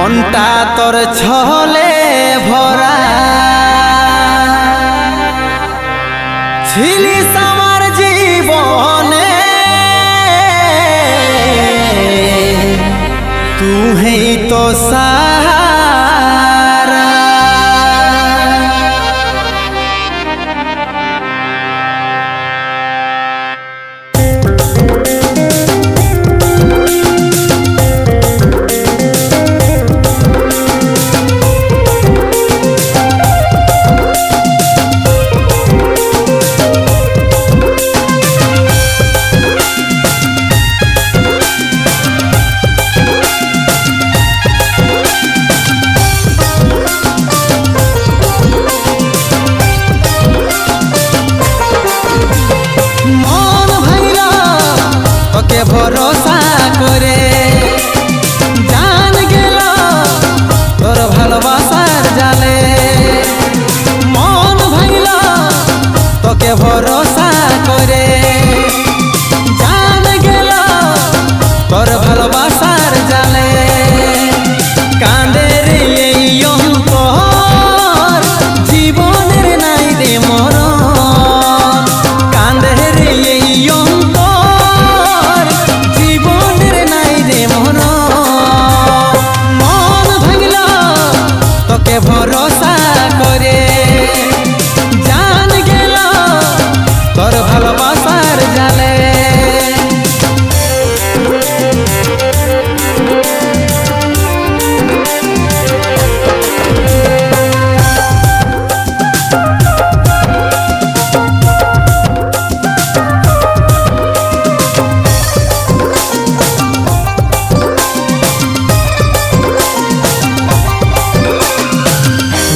মনটা তোর ছলে ভরা। ছিলিসা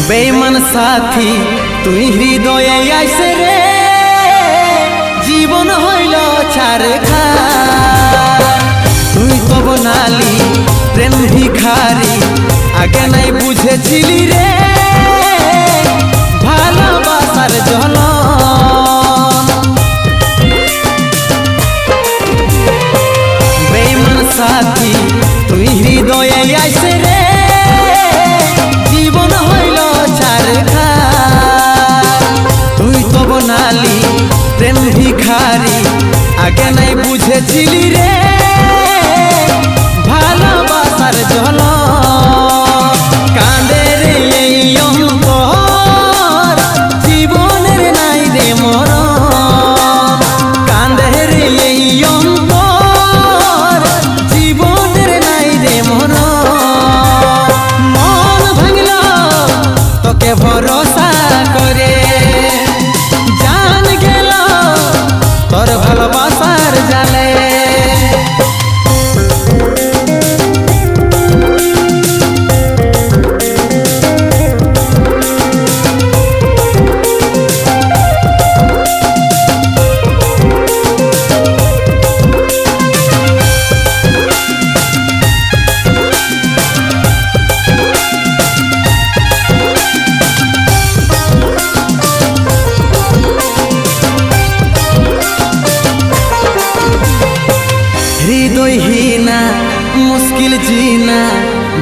বেমন সাথী, তুই হৃদয়ে আইসে রে। জীবন হইল ছাড়ে খা তুই তো বনালি প্রেম ভিখারি, আগে নাই বুঝেছিলি রে। आगे नहीं बुझे चिली रे। জিনা,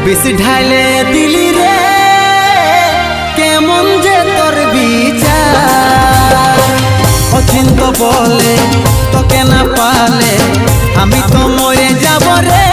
বেশি ঢালে দিলি রে। কেমন যে তোর বিচার। অচিন্ত বলে তোকে না পালে, আমি তো মরে যাব রে।